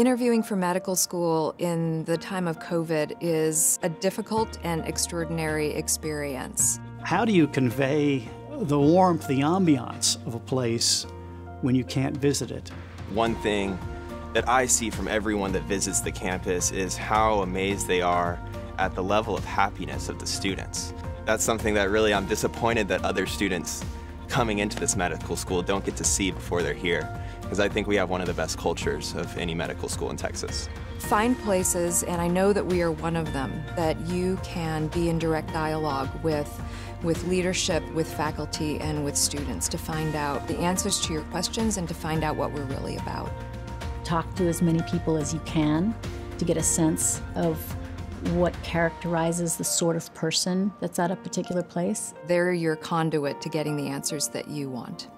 Interviewing for medical school in the time of COVID is a difficult and extraordinary experience. How do you convey the warmth, the ambiance of a place when you can't visit it? One thing that I see from everyone that visits the campus is how amazed they are at the level of happiness of the students. That's something that really I'm disappointed that other students coming into this medical school don't get to see before they're here because I think we have one of the best cultures of any medical school in Texas. Find places, and I know that we are one of them, that you can be in direct dialogue with, with leadership, with faculty, and with students to find out the answers to your questions and to find out what we're really about. Talk to as many people as you can to get a sense of what characterizes the sort of person that's at a particular place. They're your conduit to getting the answers that you want.